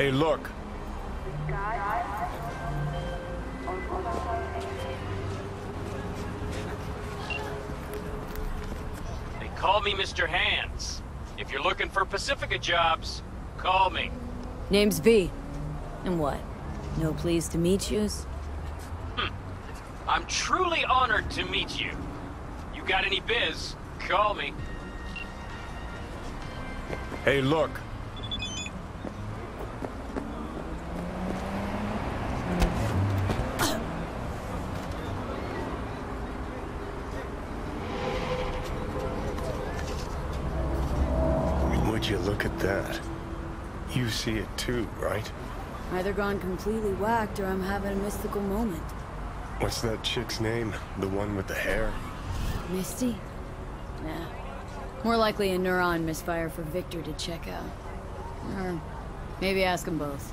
Hey, look. They call me Mr. Hands. If you're looking for Pacifica jobs, call me. Name's V. And what? No pleased to meet yous? Hmm. I'm truly honored to meet you. You got any biz, call me. Hey, look. Would you look at that? You see it too, right? Either gone completely whacked or I'm having a mystical moment. What's that chick's name? The one with the hair? Misty? Nah. More likely a neuron misfire for Victor to check out. Or maybe ask them both.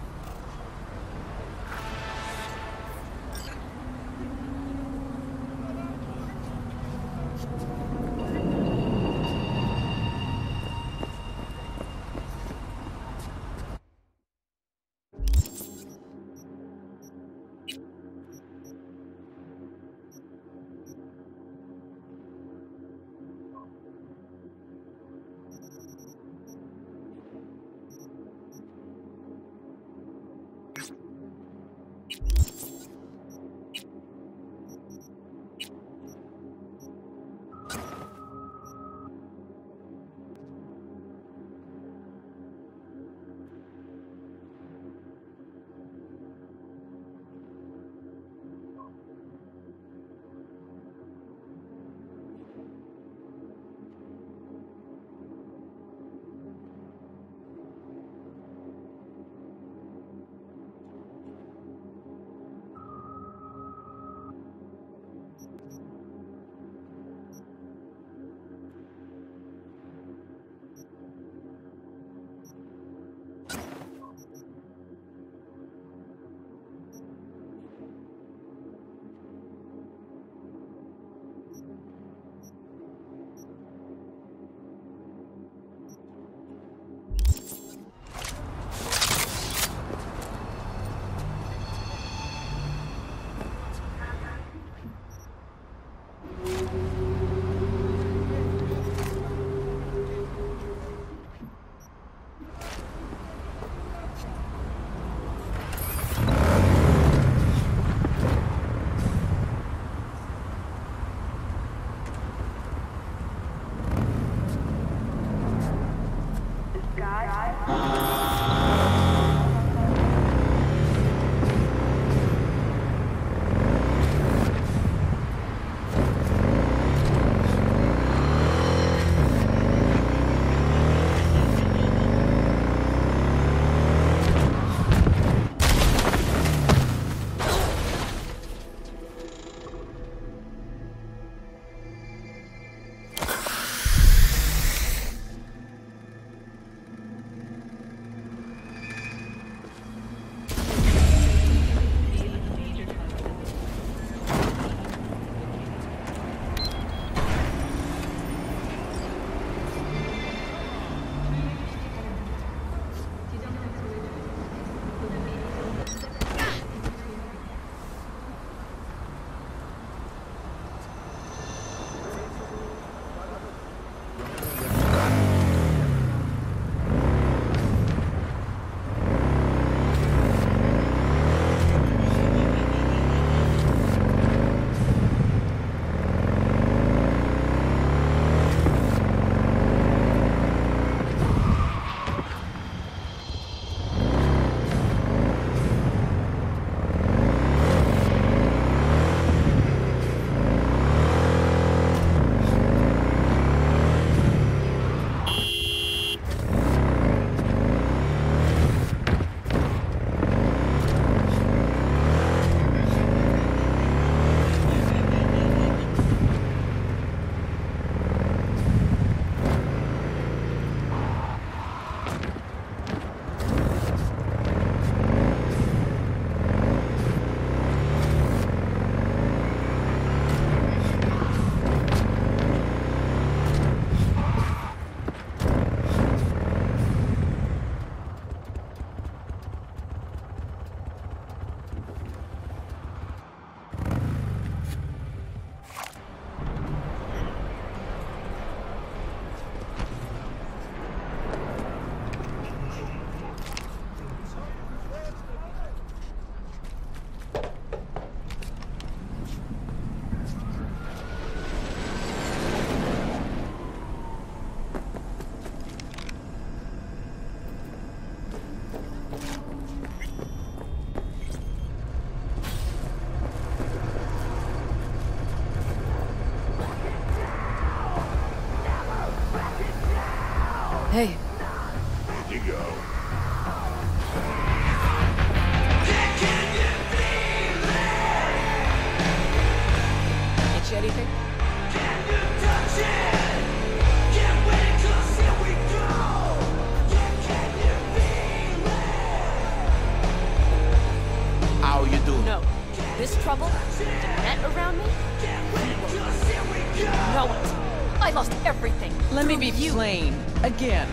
Again.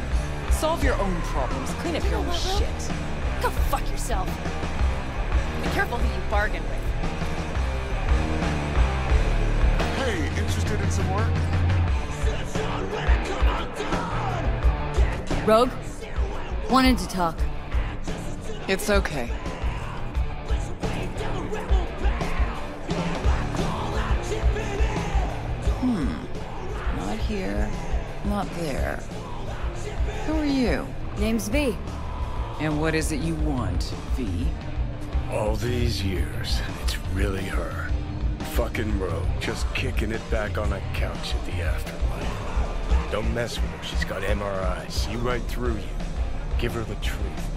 Solve your own problems. Clean up your You know own what, shit. Go fuck yourself. Be careful who you bargain with. Hey, interested in some work? Rogue? Wanted to talk. It's okay. Hmm. Not here. Not there. Who are you? Name's V. And what is it you want, V? All these years, it's really her. Fucking Rogue, just kicking it back on a couch at the afterlife. Don't mess with her, she's got MRIs. See right through you. Give her the truth.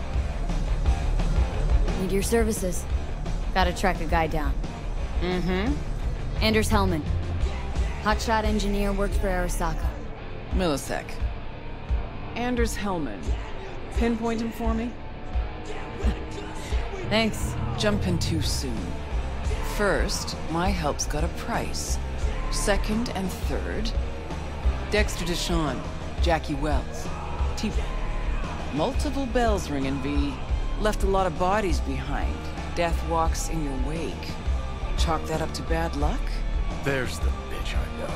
Need your services. Gotta track a guy down. Mm-hmm. Anders Hellman. Hotshot engineer, works for Arasaka. Millisec. Anders Hellman. Pinpoint him for me? Thanks. Jumping too soon. First, my help's got a price. Second and third, Dexter Deshawn, Jackie Wells, T. Multiple bells ringing, V. Left a lot of bodies behind. Death walks in your wake. Chalk that up to bad luck? There's the bitch I know.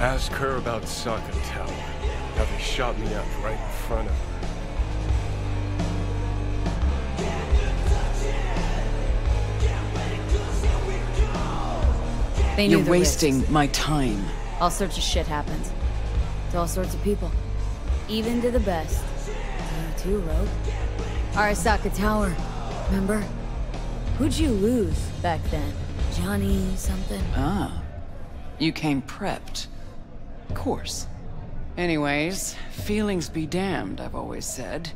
Ask her about Saka Tower. How they shot me up right in front of her. They knew You're the wasting risks. my time. All sorts of shit happens. To all sorts of people. Even to the best. To you too, Rogue. Arasaka Tower. Remember? Who'd you lose back then? Johnny something? Ah. You came prepped. Of Course. Anyways, feelings be damned, I've always said.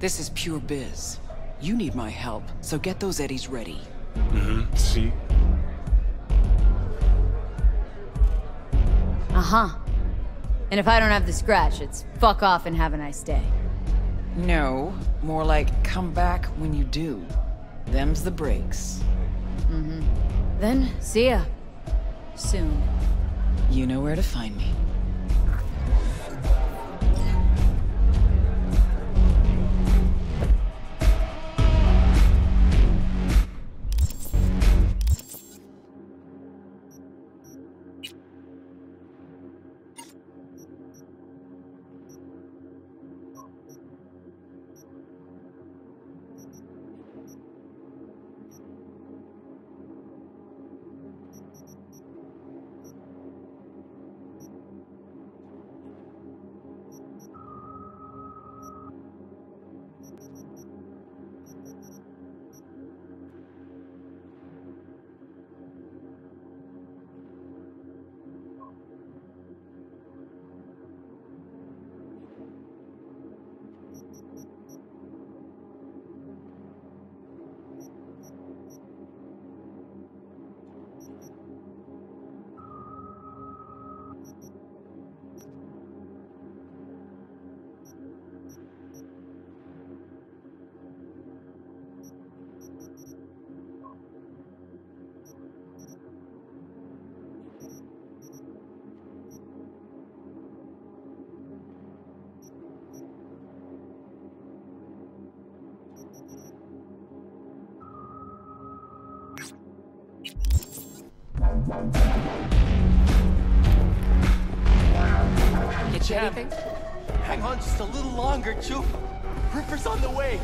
This is pure biz. You need my help, so get those eddies ready. See? Uh-huh. And if I don't have the scratch, it's fuck off and have a nice day. No, more like come back when you do. Them's the breaks. Mm-hmm. Then, see ya. Soon. You know where to find me. Get you anything? Hang on just a little longer, Choom. Ripper's on the way.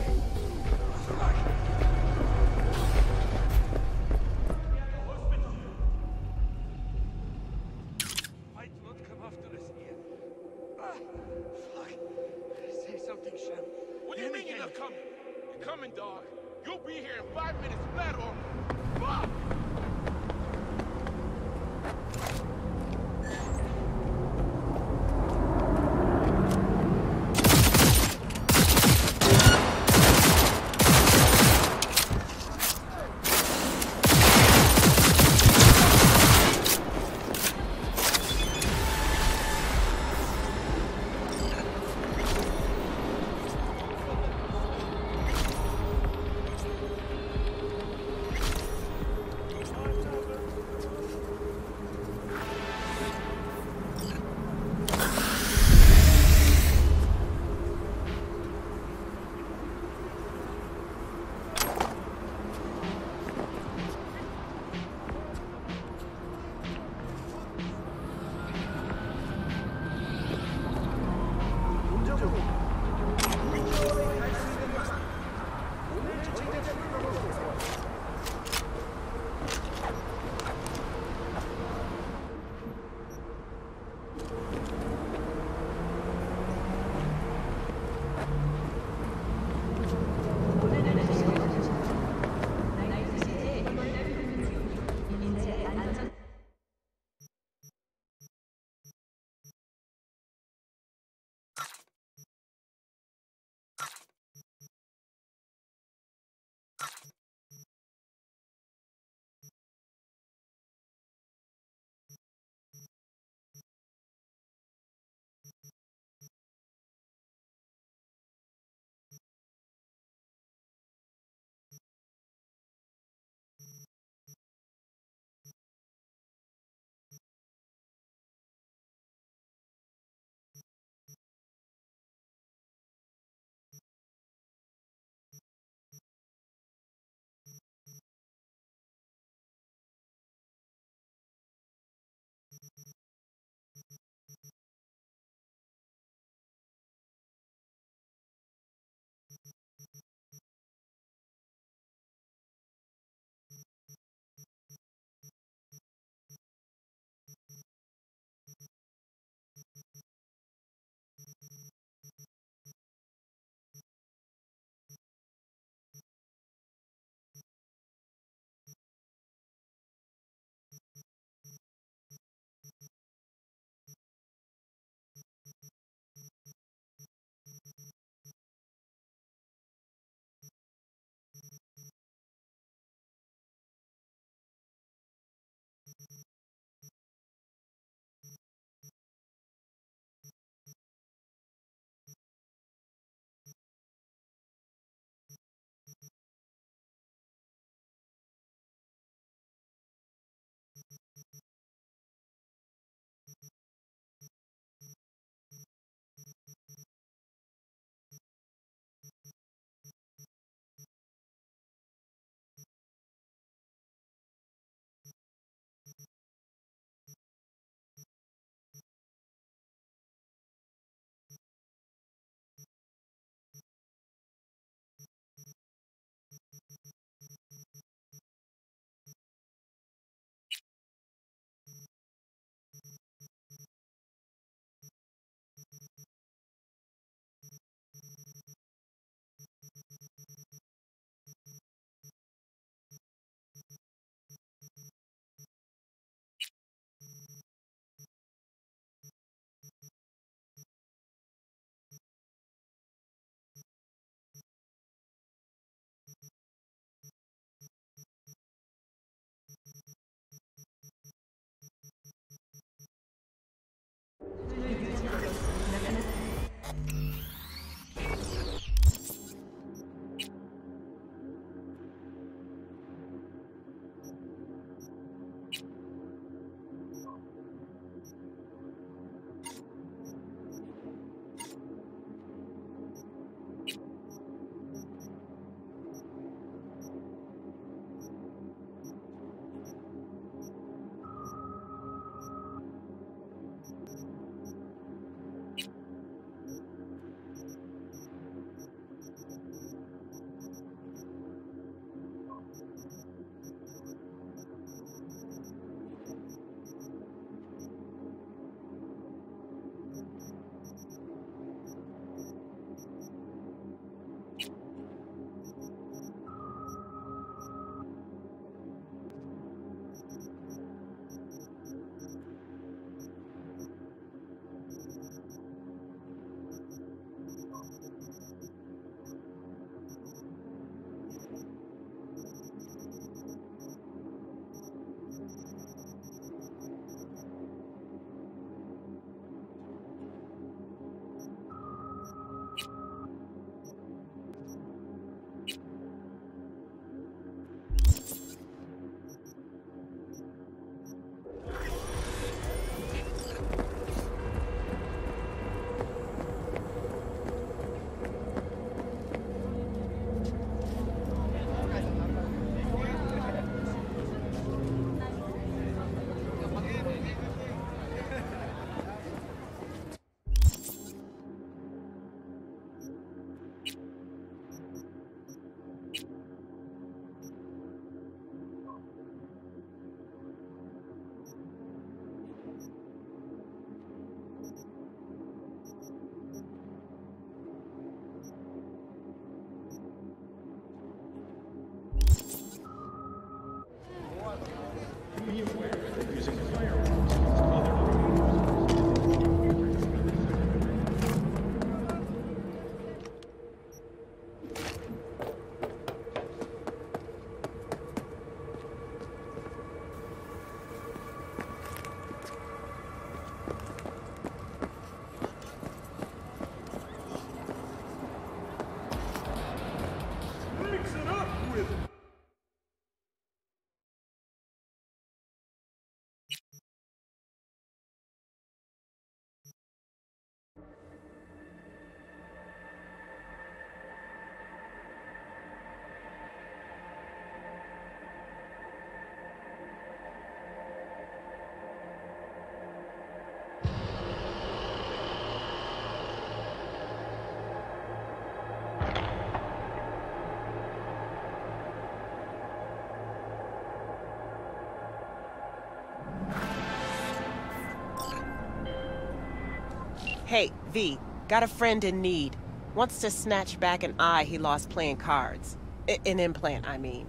V, got a friend in need. Wants to snatch back an eye he lost playing cards. I- an implant, I mean.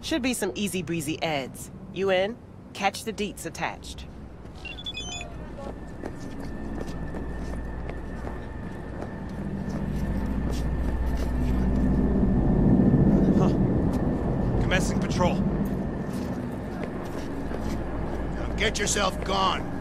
Should be some easy breezy eds. You in? Catch the deets attached. Commencing patrol. Now get yourself gone.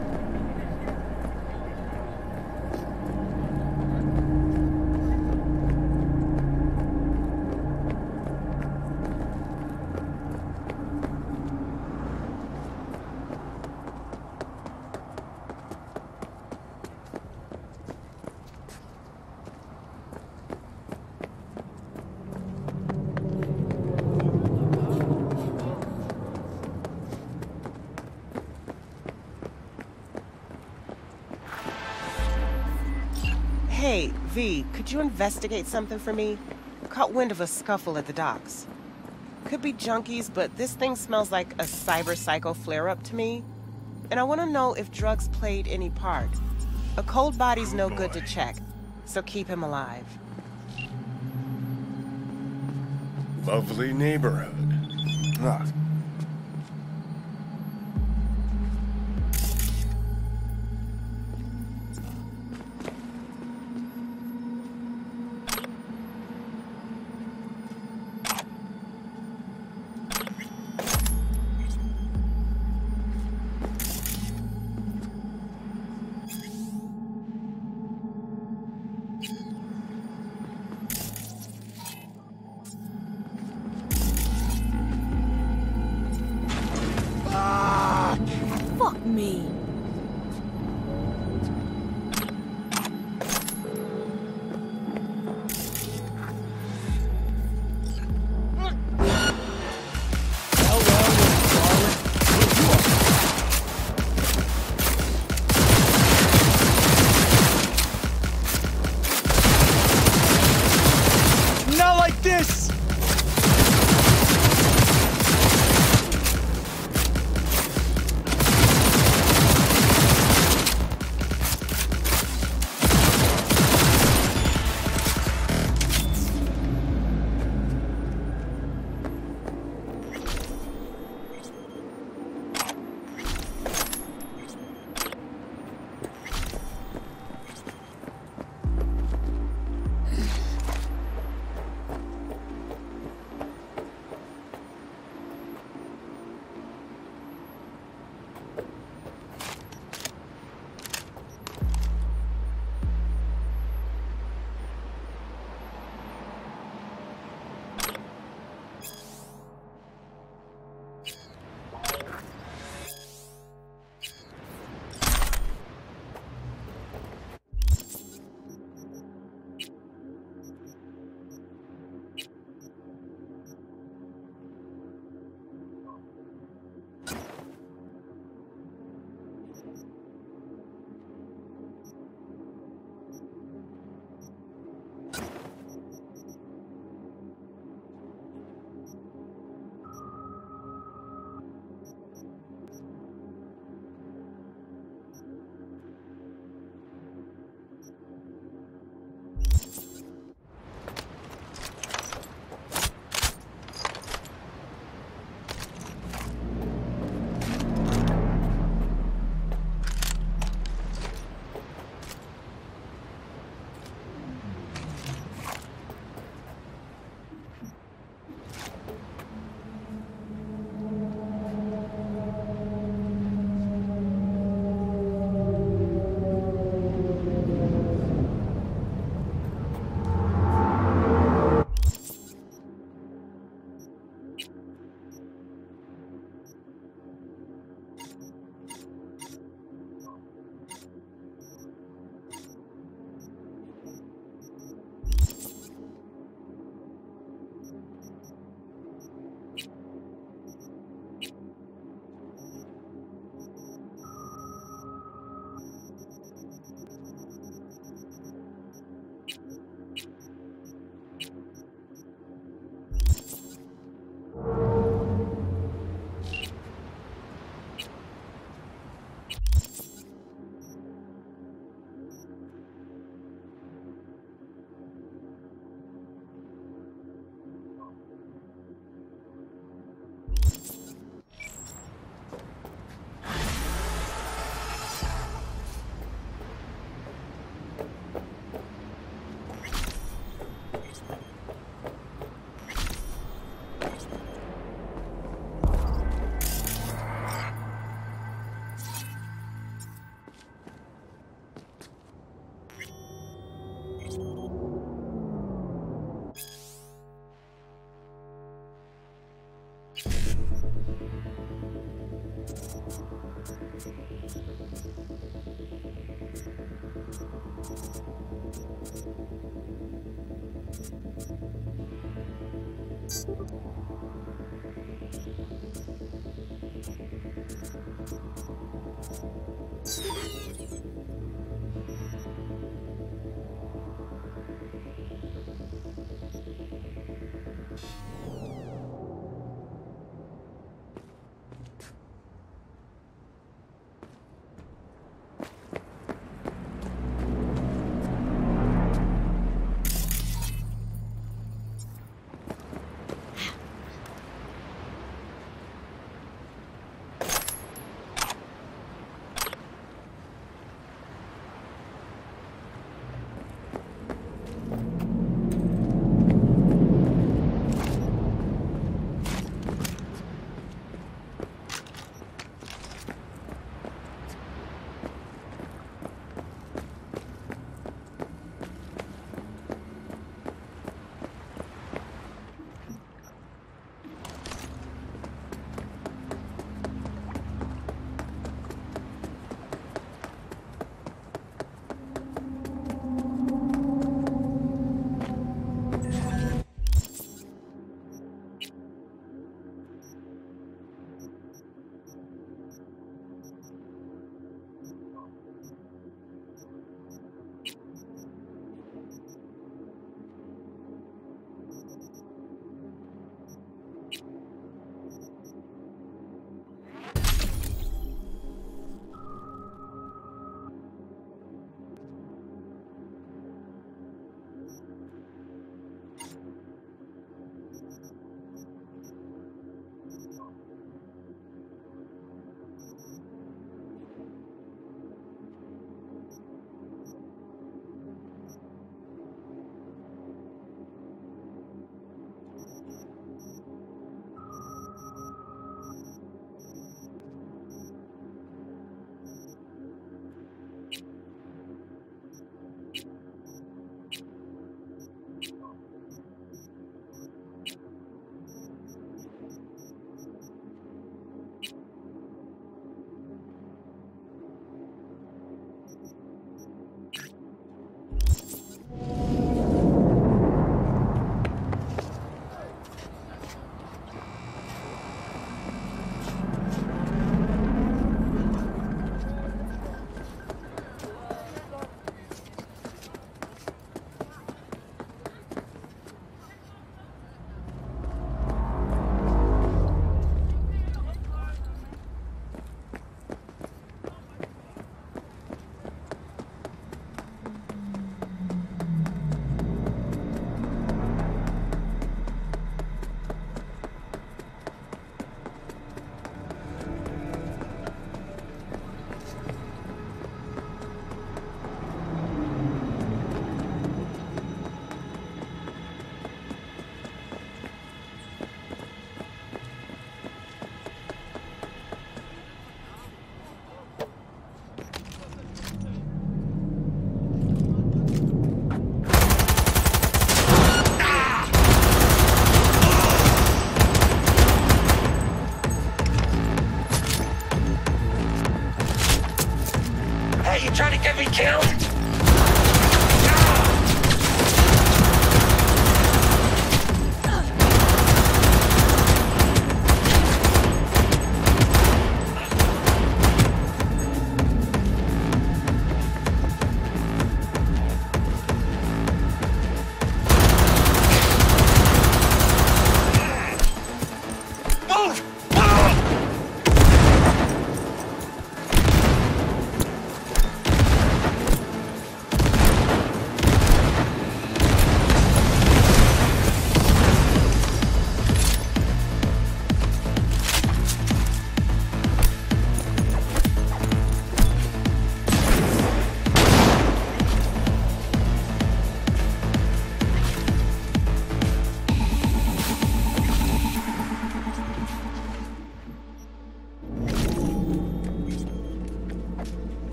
Hey, V, could you investigate something for me? Caught wind of a scuffle at the docks. Could be junkies, but this thing smells like a cyber psycho flare up to me. And I want to know if drugs played any part. A cold body's no good to check, so keep him alive. Lovely neighborhood. Ah,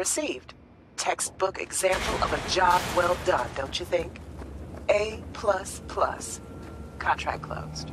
Received. Textbook example of a job well done, don't you think? A plus plus. Contract closed.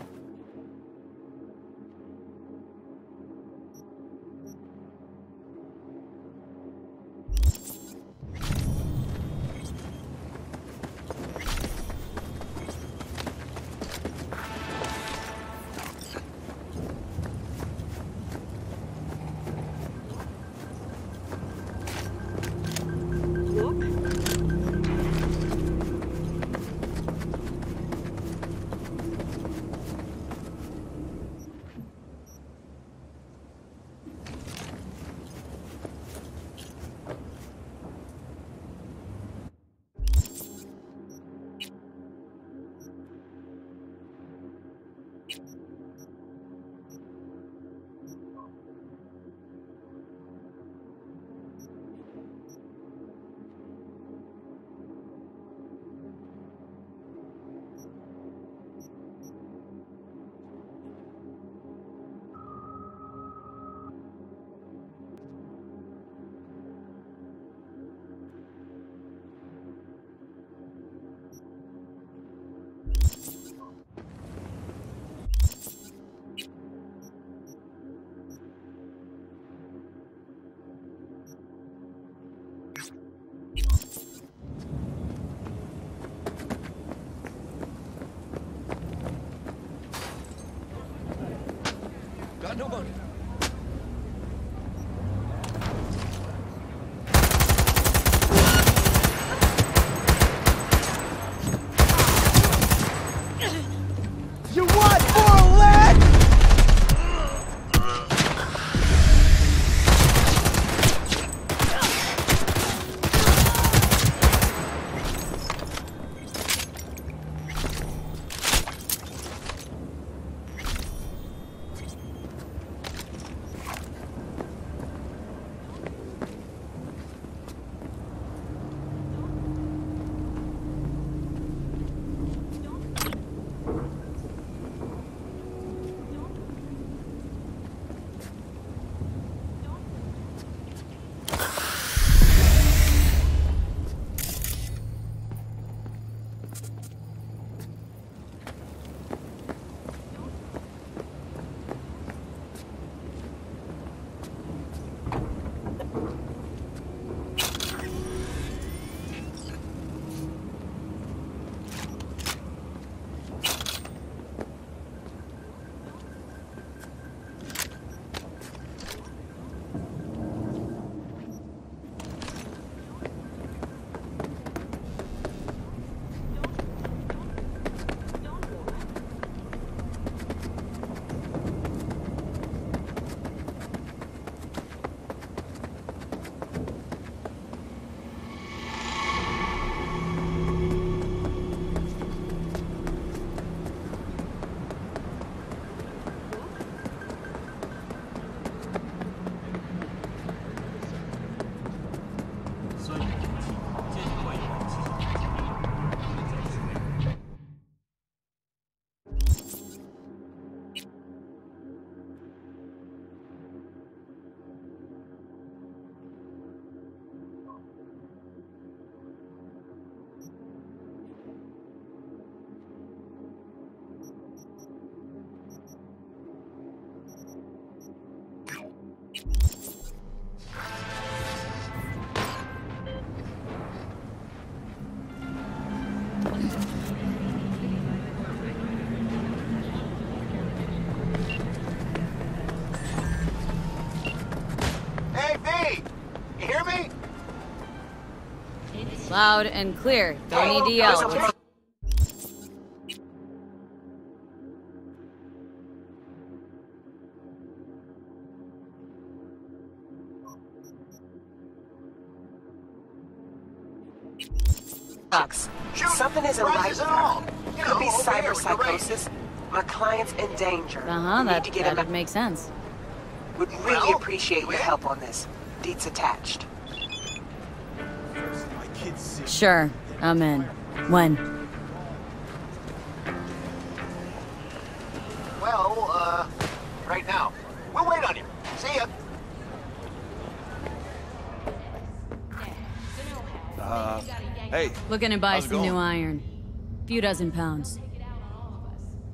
Got Loud and clear. Don't need to yell. Just- something isn't right Prices with her. Could be over here with the cyberpsychosis. My client's in danger. Uh-huh, that, to get that him. would make sense. Would really appreciate your help on this. Deets attached. My kid's sick. Sure, I'm in. When? Well, uh, right now. We'll wait on you. See ya. Uh, hey, Looking to buy How's it some new going? iron. Few dozen pounds.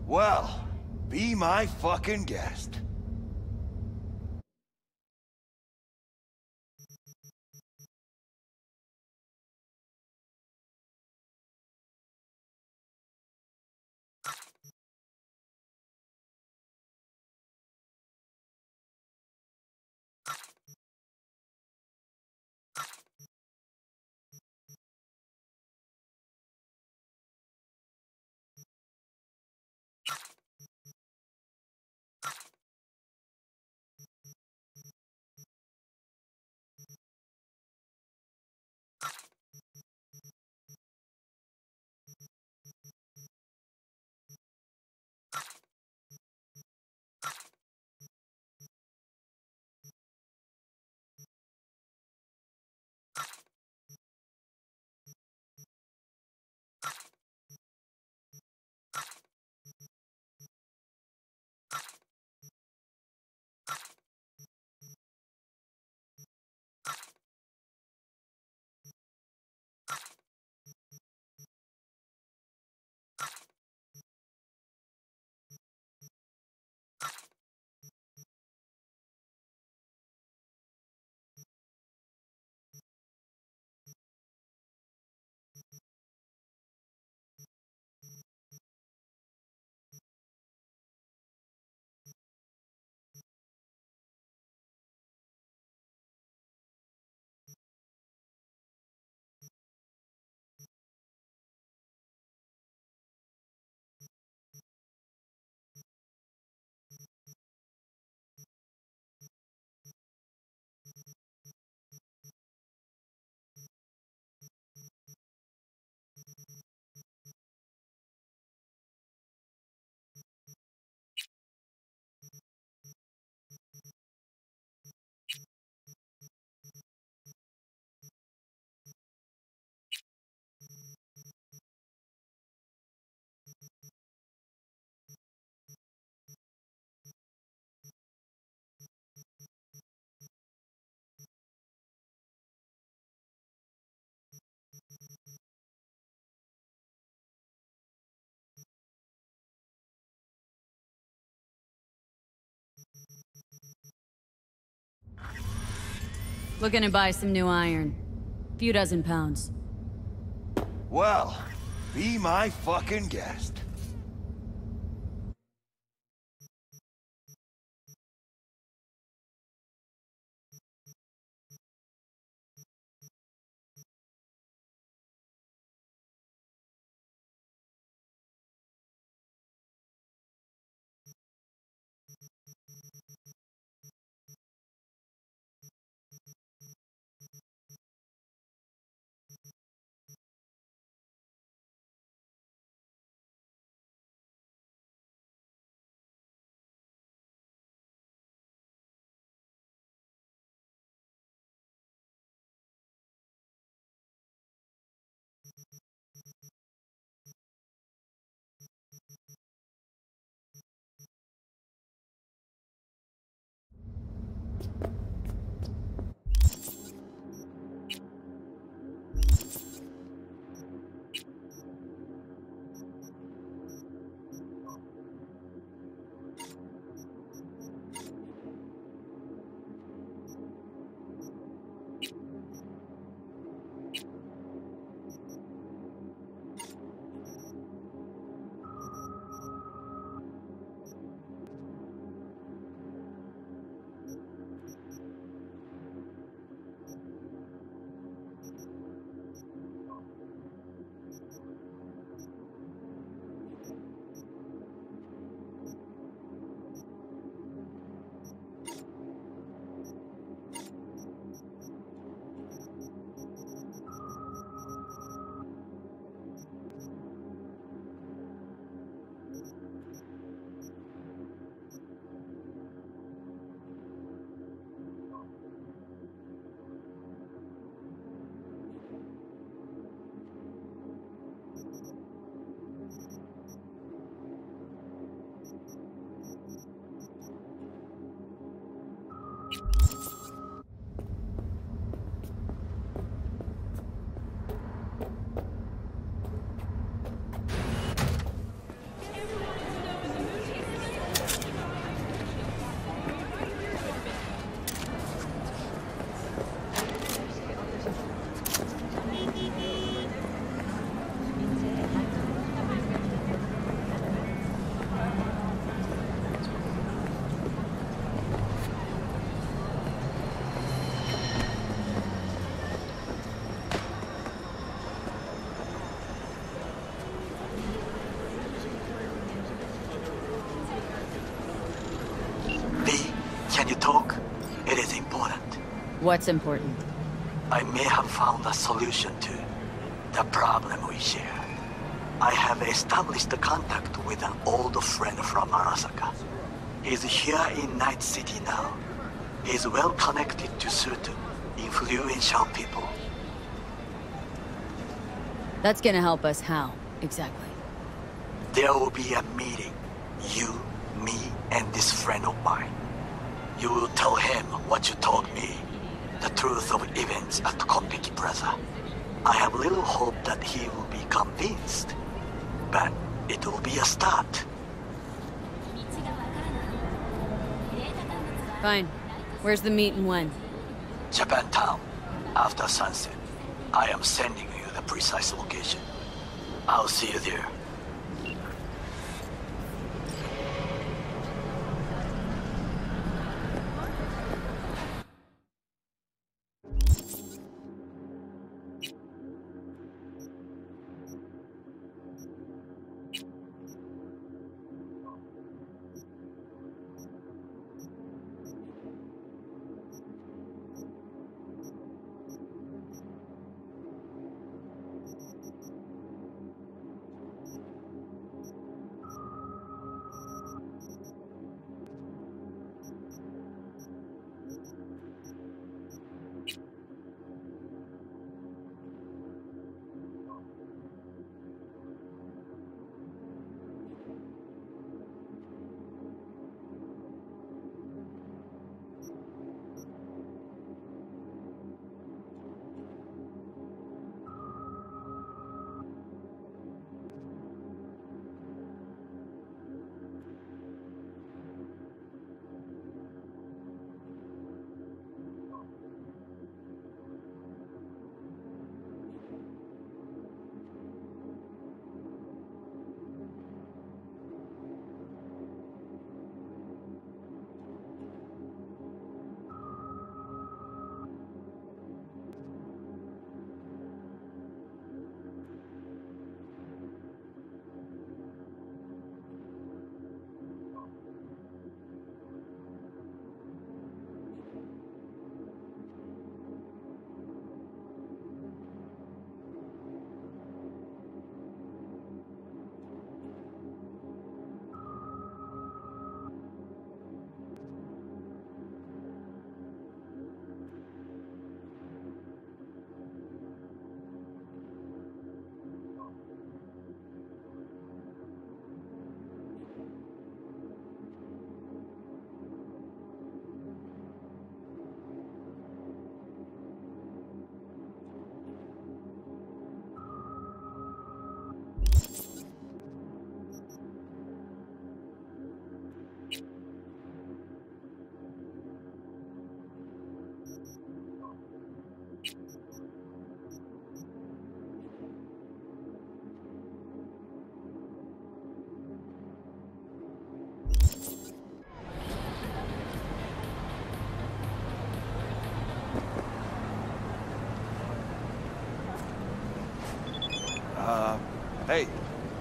well, be my fucking guest. Looking to buy some new iron. Few dozen pounds. Well, be my fucking guest. What's important? I may have found a solution to the problem we share. I have established contact with an old friend from Arasaka. He's here in Night City now. He's well connected to certain influential people. That's gonna help us how, exactly? There will be a meeting. You, me, and this friend of mine. You will tell him what you told me. The truth of events at Konpeki Plaza. I have little hope that he will be convinced. But it will be a start. Fine. Where's the meet and when? Japantown. After sunset. I am sending you the precise location. I'll see you there.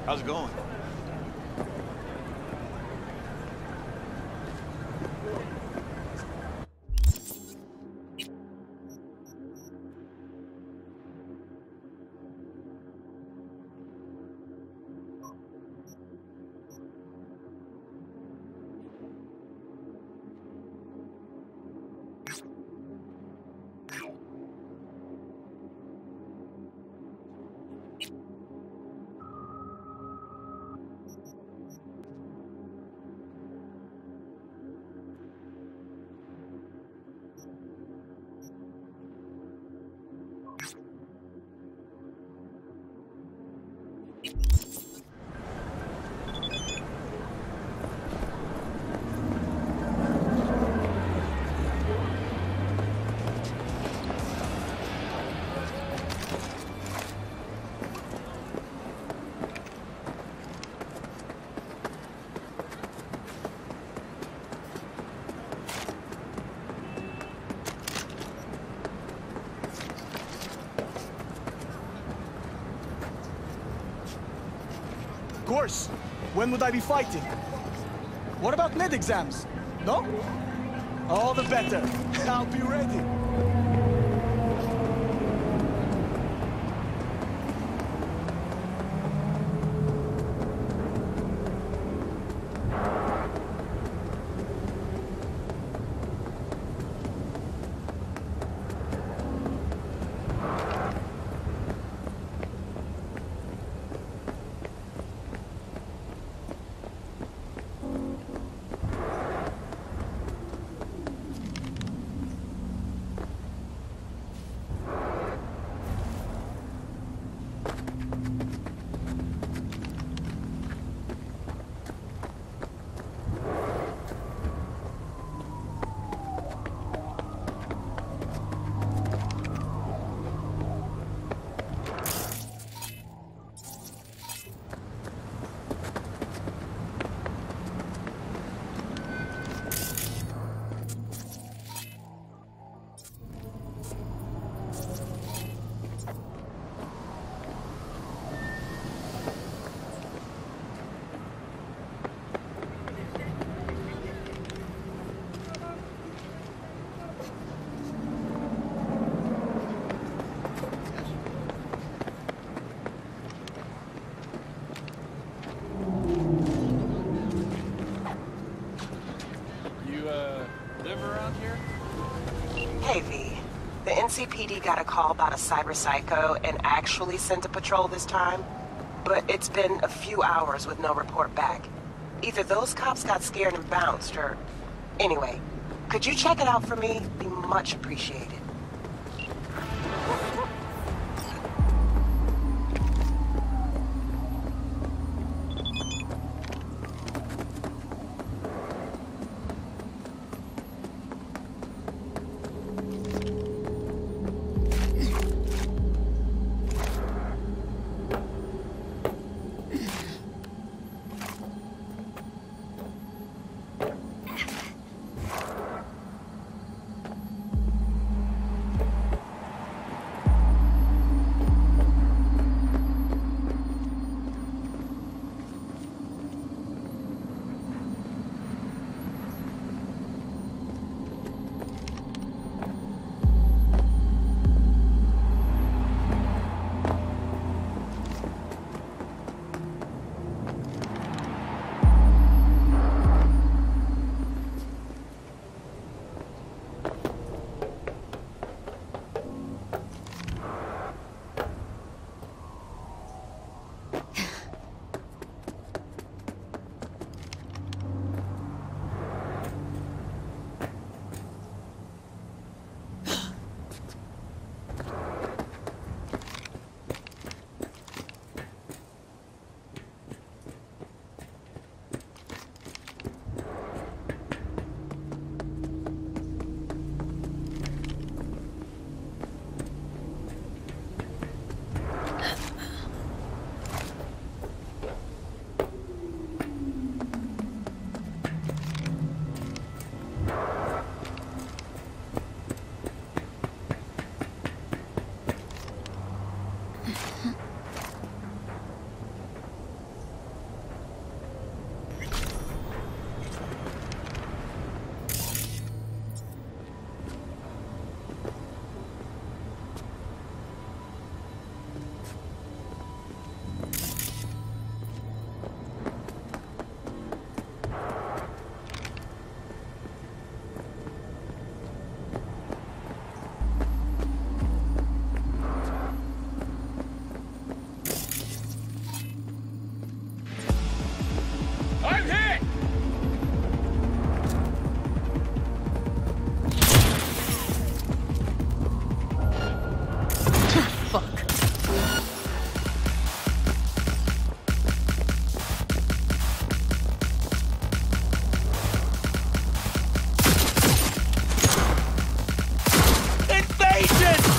How's it going? Course. When would I be fighting? What about med exams? No? All the better. I'll be ready. Cyber psycho and actually sent a patrol this time. But it's been a few hours with no report back. Either those cops got scared and bounced, or... Anyway, could you check it out for me? Be much appreciated. Agent!